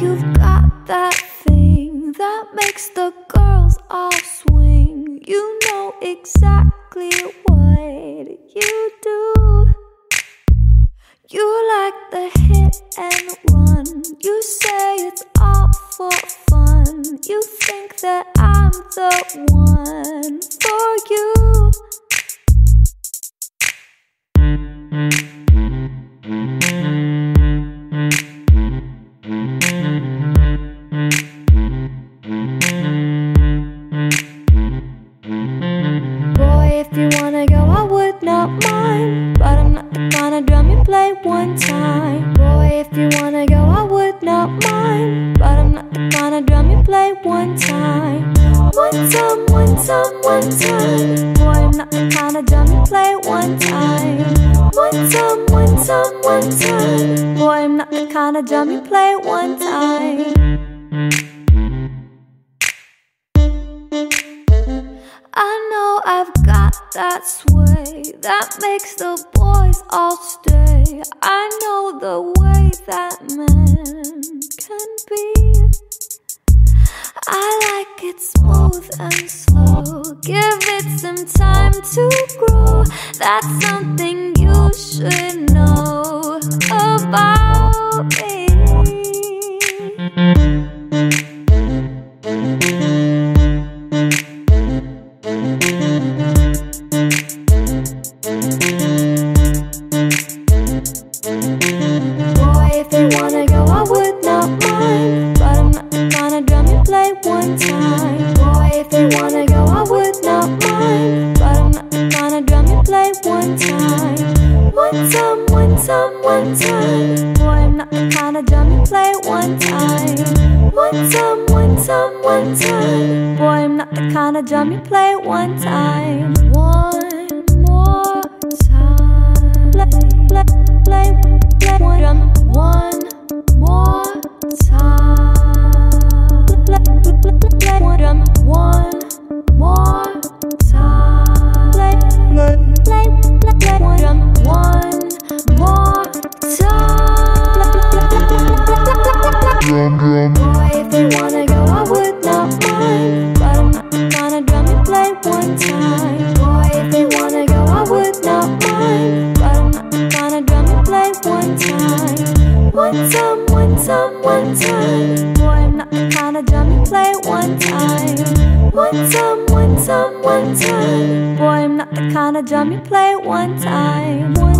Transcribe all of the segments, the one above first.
you've got that thing that makes the girls all swing. You know exactly what you do. You like the hit and run. You say it's all for fun. You think that I'm the one one time. Boy, if you wanna go, I would not mind. But I'm not the kind of drum you play one time. One time, one time, one time. Boy, I'm not the kind of drum you play one time. One time, one time, one time. Boy, I'm not the kind of drum you play one time. I know I've got that that makes the boys all stay. I know the way that men can be. I like it smooth and slow. Give it some time to grow. That's something you should know about me. If you wanna go, I would not mind. But I'm not of drum you play one time. Boy, if you wanna go, I would not mind. But I'm not of drum you play one time. One time, one time, one time. Boy, I'm not of drum you play one time. One time, one time, one time. Boy, I'm not the kind of drum you play one time. One Boy, if you wanna go, I would not mind. But I'm not of drum you play one time. Boy, if you wanna go, I would not mind. But I'm not of drum you play one time. One time, one time, one time. Boy, I'm not of drum you play one time. One time, one time, one time. Boy, I'm not the kind of drum you play one time. One,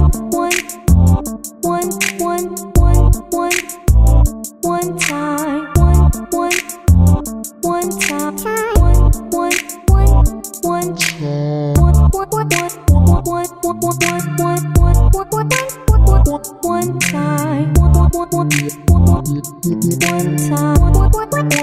我，我，我，我。